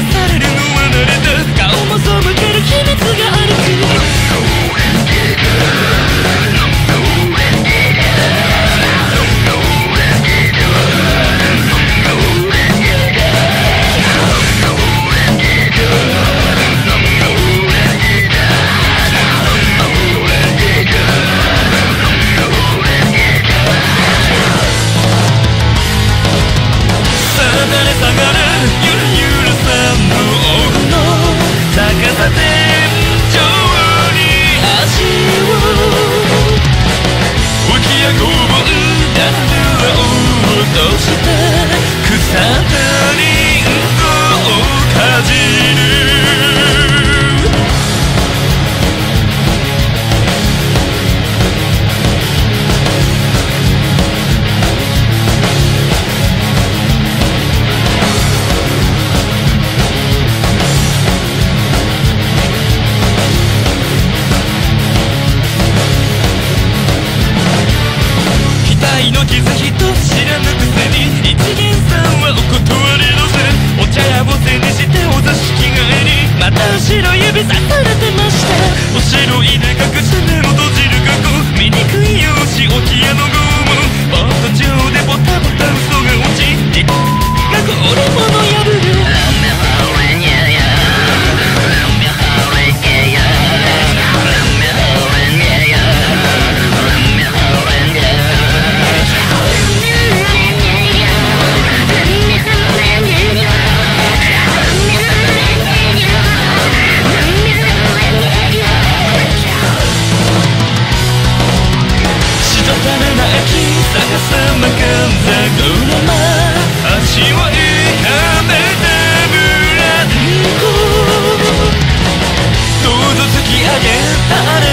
infinity in the wind. 後ろ指さされてました。お城かく誰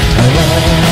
alone